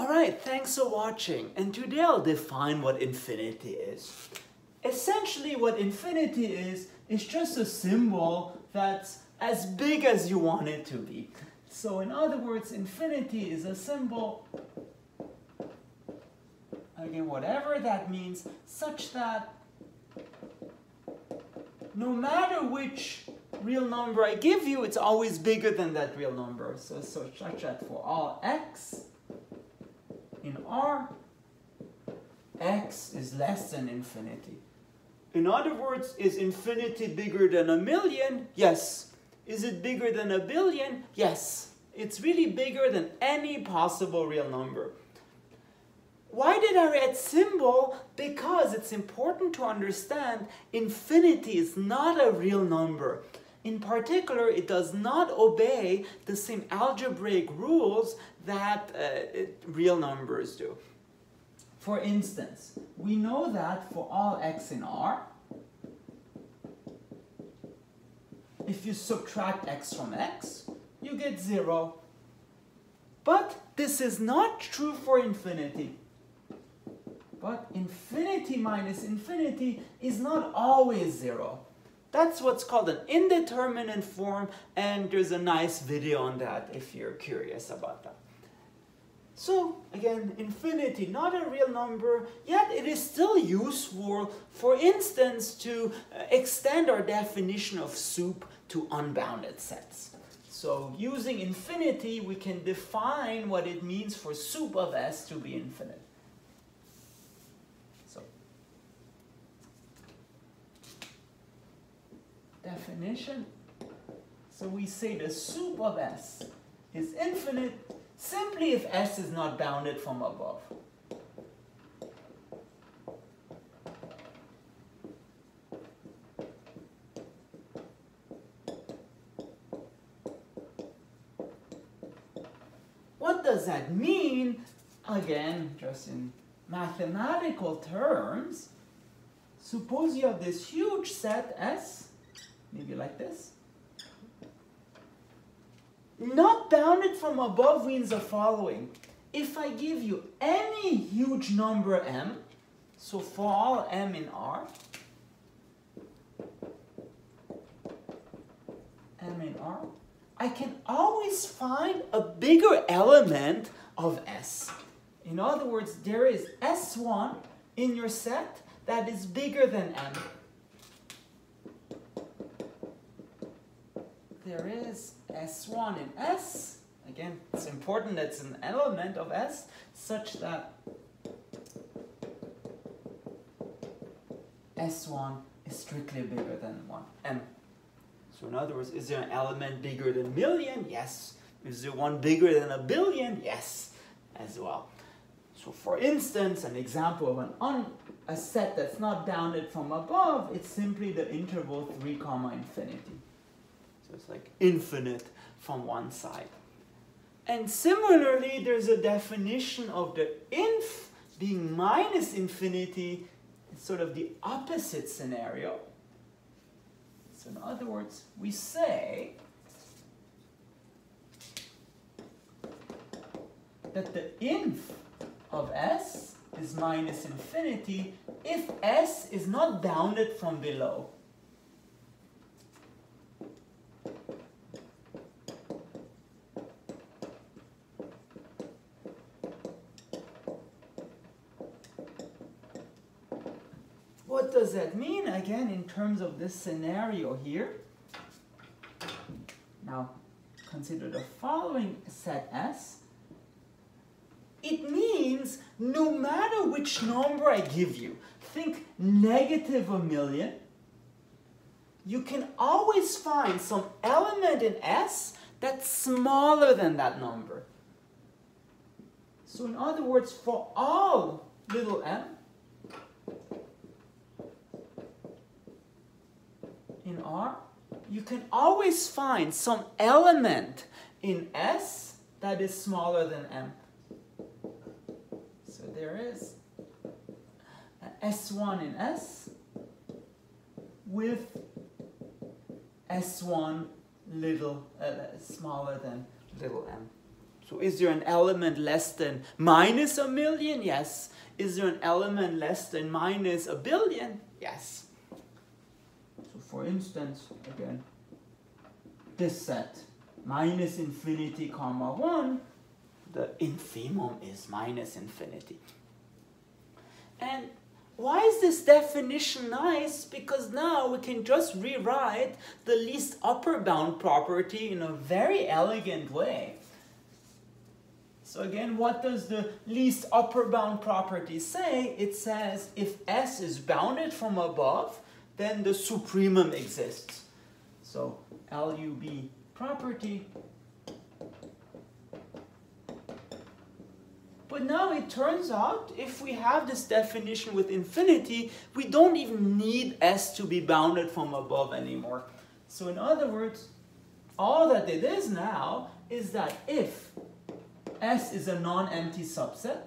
Alright, thanks for watching. And today I'll define what infinity is. Essentially what infinity is, is just a symbol that's as big as you want it to be. So in other words, infinity is a symbol, again, whatever that means, such that no matter which real number I give you, it's always bigger than that real number. So, so such that for all x in R, x is less than infinity. In other words, is infinity bigger than a million? Yes. Is it bigger than a billion? Yes. It's really bigger than any possible real number. Why did I write symbol? Because it's important to understand infinity is not a real number. In particular, it does not obey the same algebraic rules that uh, real numbers do. For instance, we know that for all x in R, if you subtract x from x, you get 0. But this is not true for infinity. But infinity minus infinity is not always 0. That's what's called an indeterminate form, and there's a nice video on that if you're curious about that. So, again, infinity, not a real number, yet it is still useful, for instance, to uh, extend our definition of sup to unbounded sets. So, using infinity, we can define what it means for sup of S to be infinite. Definition. So we say the sup of S is infinite simply if S is not bounded from above. What does that mean? Again, just in mathematical terms, suppose you have this huge set S, maybe like this, not bounded from above means the following. If I give you any huge number m, so for all m in R, m in R, I can always find a bigger element of S. In other words, there is S1 in your set that is bigger than M. There is S1 in S. Again, it's important that it's an element of S such that S1 is strictly bigger than 1, M. So in other words, is there an element bigger than million? Yes. Is there one bigger than a billion? Yes, as well. So for instance, an example of an un a set that's not bounded from above, it's simply the interval 3 comma infinity. So it's like infinite from one side. And similarly, there's a definition of the inf being minus infinity, it's sort of the opposite scenario. So in other words, we say that the inf of S is minus infinity if S is not bounded from below. What does that mean, again, in terms of this scenario here? Now, consider the following set S. It means no matter which number I give you, think negative a million, you can always find some element in S that's smaller than that number. So in other words, for all little m, in R, you can always find some element in S that is smaller than M. So there is S1 in S with S1 little uh, smaller than little m. So is there an element less than minus a million? Yes. Is there an element less than minus a billion? Yes. For instance, again, this set, minus infinity comma 1, the infimum is minus infinity. And why is this definition nice? Because now we can just rewrite the least upper bound property in a very elegant way. So again, what does the least upper bound property say? It says if S is bounded from above, then the supremum exists. So LUB property But now it turns out if we have this definition with infinity, we don't even need S to be bounded from above anymore. So in other words, all that it is now is that if S is a non-empty subset,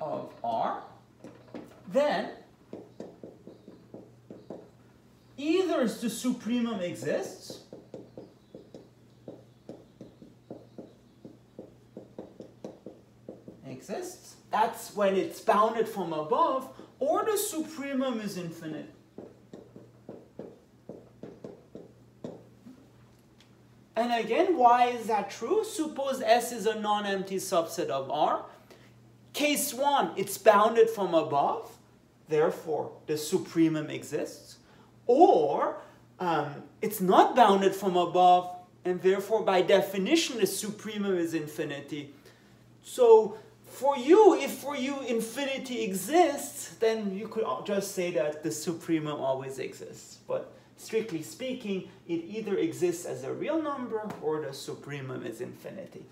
of R, then either the supremum exists, exists, that's when it's bounded from above, or the supremum is infinite. And again, why is that true? Suppose S is a non-empty subset of R. Case 1, it's bounded from above, therefore the supremum exists or um, it's not bounded from above, and therefore, by definition, the supremum is infinity. So, for you, if for you infinity exists, then you could just say that the supremum always exists. But strictly speaking, it either exists as a real number or the supremum is infinity.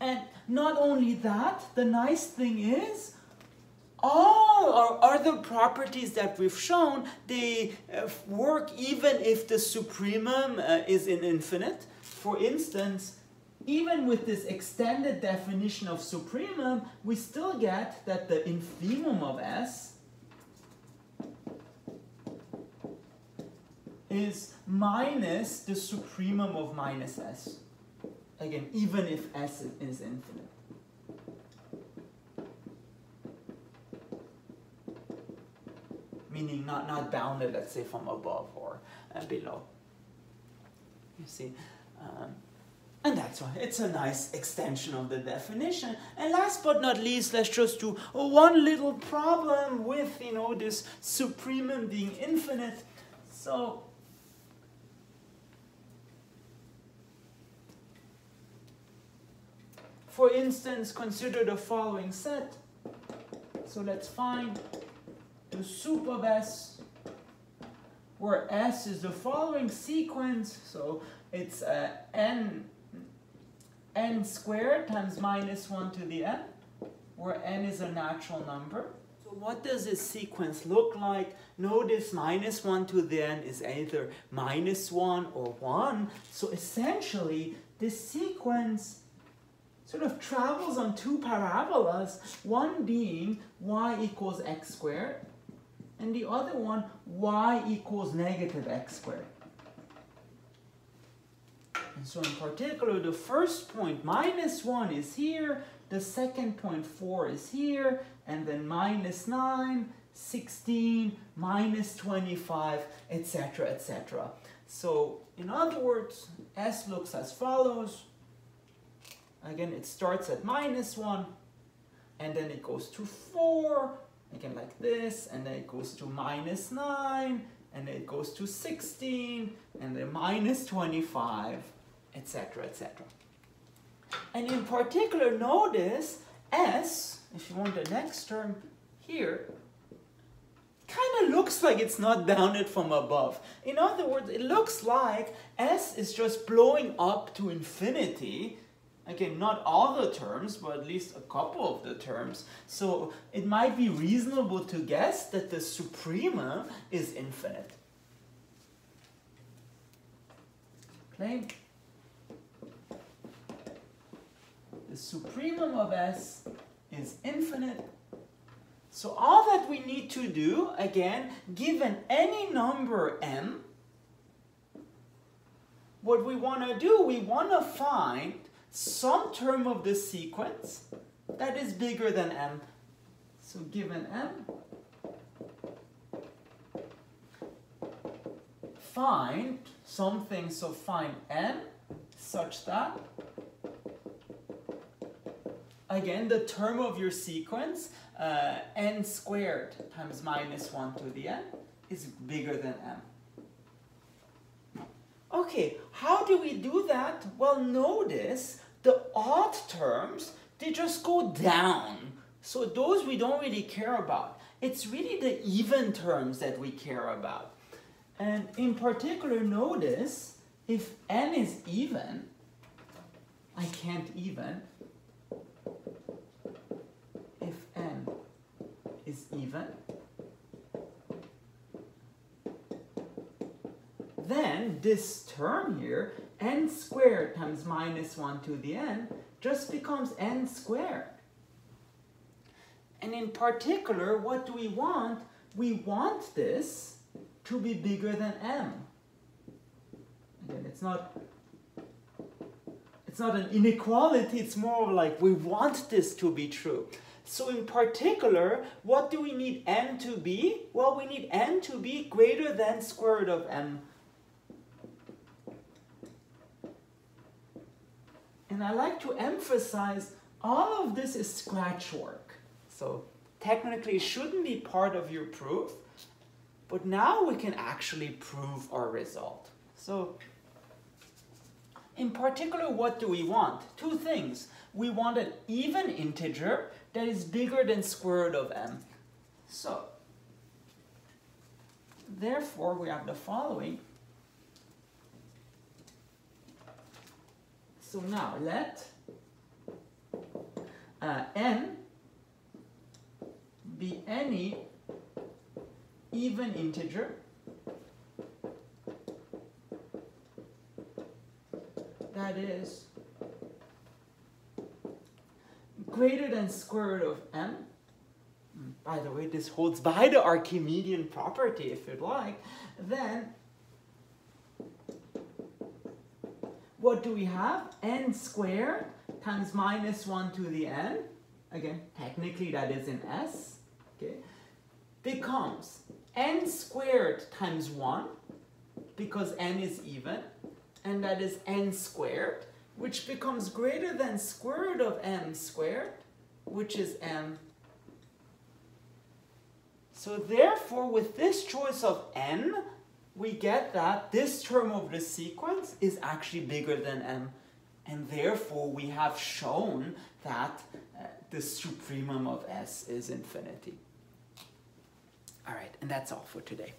And not only that, the nice thing is all our other properties that we've shown, they uh, work even if the supremum uh, is in infinite. For instance, even with this extended definition of supremum, we still get that the infimum of S is minus the supremum of minus S. Again, even if S is infinite. Not, not bounded, let's say, from above or uh, below. You see? Um, and that's why it's a nice extension of the definition. And last but not least, let's just do one little problem with, you know, this supremum being infinite. So, for instance, consider the following set. So let's find the sup of S, where S is the following sequence, so it's uh, n, n squared times minus 1 to the n, where n is a natural number. So what does this sequence look like? Notice minus 1 to the n is either minus 1 or 1. So essentially, this sequence sort of travels on two parabolas, one being y equals x squared, and the other one, y equals negative x squared. And so in particular, the first point, minus 1 is here, the second point, 4 is here, and then minus 9, 16, minus 25, etc., etc. So in other words, S looks as follows. Again, it starts at minus 1, and then it goes to 4, again like this, and then it goes to minus 9, and then it goes to 16, and then minus 25, etc., etc. And in particular, notice S, if you want the next term here, kind of looks like it's not bounded from above. In other words, it looks like S is just blowing up to infinity Again, not all the terms, but at least a couple of the terms. So it might be reasonable to guess that the supremum is infinite. Claim the supremum of S is infinite So all that we need to do, again, given any number m, what we want to do, we want to find some term of the sequence that is bigger than m. So given m, find something, so find n such that, again, the term of your sequence, uh, n squared times minus 1 to the n, is bigger than m. Okay, how do we do that? Well, notice the odd terms, they just go down. So those we don't really care about. It's really the even terms that we care about. And in particular, notice if n is even, I can't even. If n is even, then this term here, n squared times minus 1 to the n, just becomes n squared. And in particular, what do we want? We want this to be bigger than m. Again, it's not it's not an inequality, it's more like we want this to be true. So in particular, what do we need n to be? Well, we need n to be greater than square root of m. And I like to emphasize all of this is scratch work. So technically it shouldn't be part of your proof, but now we can actually prove our result. So in particular, what do we want? Two things. We want an even integer that is bigger than square root of m. So, therefore, we have the following. So now let uh, n be any even integer that is greater than square root of m. By the way, this holds by the Archimedean property if you'd like. Then, what do we have? n squared times minus 1 to the n. Again, technically that is in s. Okay, becomes n squared times 1 because n is even and that is n squared which becomes greater than square root of m squared which is m. So therefore with this choice of n we get that this term of the sequence is actually bigger than m and therefore we have shown that uh, the supremum of s is infinity. All right, and that's all for today.